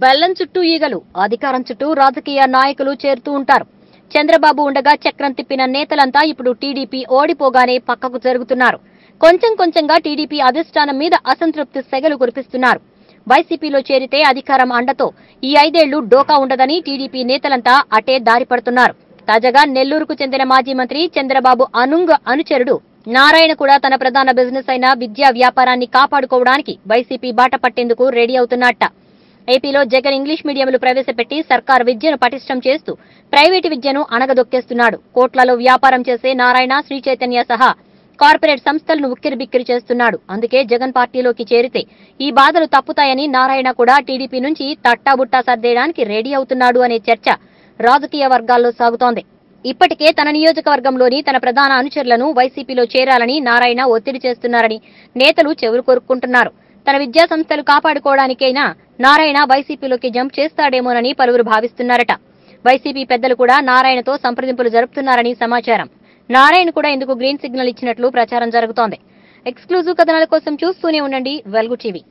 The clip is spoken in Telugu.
బెల్లం చుట్టూ ఈగలు అధికారం చుట్టూ రాజకీయ నాయకులు చేరుతూ ఉంటారు. చంద్రబాబు ఉండగా చక్రం తిప్పిన నేతలంతా ఇప్పుడు టీడీపీ ఓడిపోగానే పక్కకు జరుగుతున్నారు. కొంచెం కొంచెంగా టీడీపీ అధిష్టానం మీద అసంతృప్తి సెగలు కురిపిస్తున్నారు. వైసీపీలో చేరితే అధికారం అండతో ఈ ఐదేళ్ళు డోకా ఉండదని టీడీపీ నేతలంతా అటే దారిపడుతున్నారు తాజాగా నెల్లూరుకు చెందిన మాజీ మంత్రి చంద్రబాబు అనుంగ అనుచరుడు నారాయణ కూడా తన ప్రధాన బిజినెస్ అయిన విద్యా వ్యాపారాన్ని కాపాడుకోవడానికి వైసీపీ బాట పట్టేందుకు రెడీ అవుతున్నట్ట. ఏపీలో జగన్ ఇంగ్లీష్ మీడియంలు ప్రవేశపెట్టి సర్కారు విద్యను పటిష్టం చేస్తూ ప్రైవేటు విద్యను అణగదొక్కేస్తున్నాడు. కోట్లలో వ్యాపారం చేసే నారాయణ శ్రీ చైతన్య సహా కార్పొరేట్ సంస్థలను ఉక్కిరిబిక్కిరి చేస్తున్నాడు. అందుకే జగన్ పార్టీలోకి చేరితే ఈ బాధలు తప్పుతాయని నారాయణ కూడా టీడీపీ నుంచి తట్టాబుట్టా సర్దేయడానికి రెడీ అవుతున్నాడు అనే చర్చ రాజకీయ వర్గాల్లో సాగుతోంది. ఇప్పటికే తన నియోజకవర్గంలోని తన ప్రధాన అనుచరులను వైసీపీలో చేరాలని నారాయణ ఒత్తిడి చేస్తున్నారని నేతలు చెవులు కోరుకుంటున్నారు తన విద్యా సంస్థలు కాపాడుకోవడానికైనా నారాయణ వైసీపీలోకి జంప్ చేస్తాడేమోనని పలువురు భావిస్తున్నారట. వైసీపీ పెద్దలు కూడా నారాయణతో సంప్రదింపులు జరుపుతున్నారని సమాచారం. నారాయణ కూడా ఇందుకు గ్రీన్ సిగ్నల్ ఇచ్చినట్లు ప్రచారం జరుగుతోంది. ఎక్స్క్లూజివ్ కథనాల కోసం చూస్తూనే ఉండండి వెల్గు టీవీ.